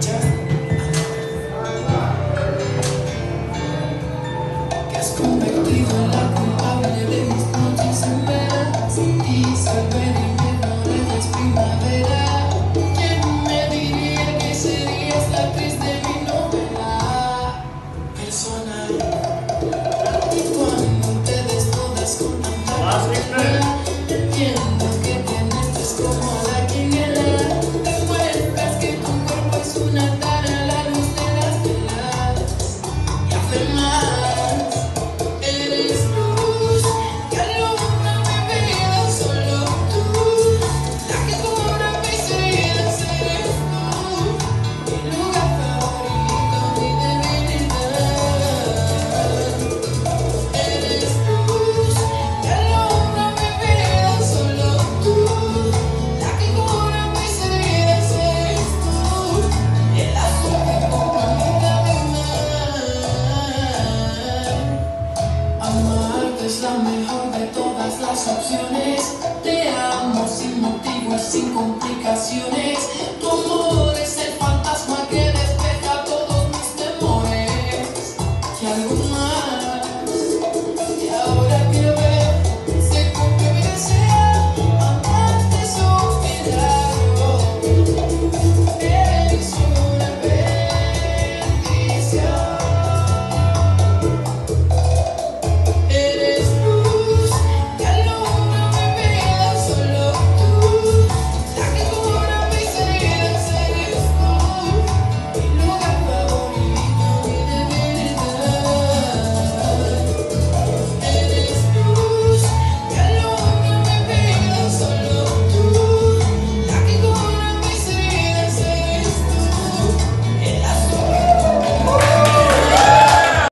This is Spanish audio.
Que has convertido en la culpable de mis noches en veras. Y si el ver primavera, ¿quién me diría que serías la actriz de mi novela? personal y cuando te puedas con ¡Así, espera! mejor de todas las opciones.